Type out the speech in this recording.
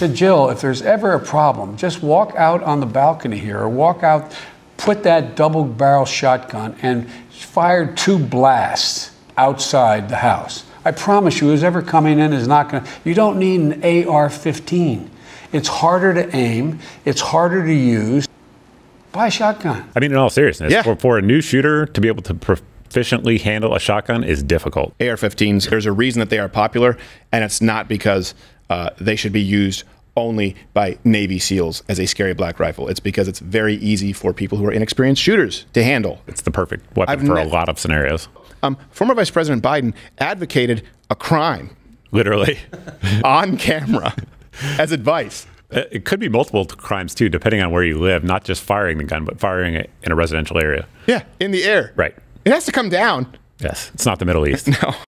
said, Jill, if there's ever a problem, just walk out on the balcony here or walk out, put that double barrel shotgun and fire two blasts outside the house. I promise you, who's ever coming in is not going to, you don't need an AR 15. It's harder to aim, it's harder to use. Buy a shotgun. I mean, in all seriousness, Yeah. for, for a new shooter to be able to proficiently handle a shotgun is difficult. AR-15s. There's a reason that they are popular, and it's not because uh, they should be used only by Navy SEALs as a scary black rifle. It's because it's very easy for people who are inexperienced shooters to handle. It's the perfect weapon I've for ne- a lot of scenarios. Um, former Vice President Biden advocated a crime Literally. on camera as advice. It could be multiple crimes too, depending on where you live, not just firing the gun, but firing it in a residential area. Yeah, in the air. Right. It has to come down. Yes. It's not the Middle East. No.